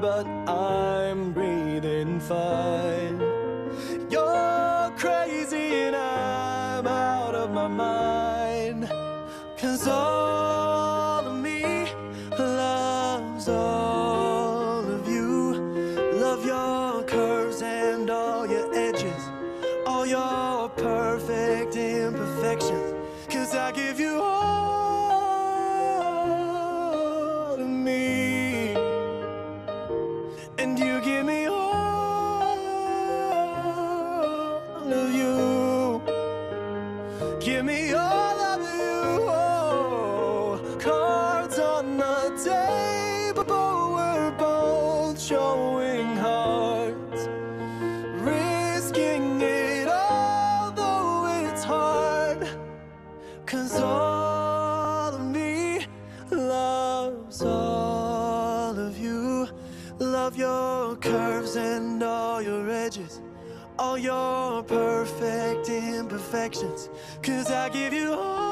but I'm breathing fine. You're crazy and I'm out of my mind. Cause all of me loves all of you. Love your curves and all your edges, all your perfect imperfections. Cause I give you Give me all of you. Oh, cards on the table. We're both showing hearts. Risking it all, though it's hard. Cause all of me loves all of you. Love your curves and all your edges, all your perfect imperfections. Cause I give you all.